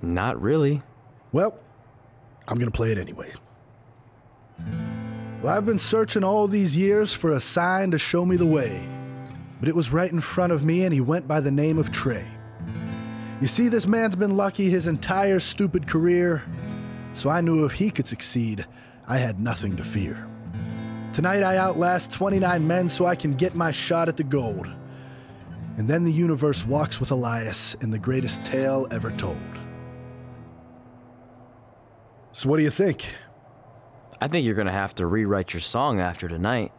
Not really. Well, I'm gonna play it anyway. Well, I've been searching all these years for a sign to show me the way, but it was right in front of me, and he went by the name of Tre. You see, this man's been lucky his entire stupid career, so I knew if he could succeed, I had nothing to fear. Tonight, I outlast 29 men so I can get my shot at the gold. And then the universe walks with Elias in the greatest tale ever told. So, what do you think? I think you're gonna have to rewrite your song after tonight.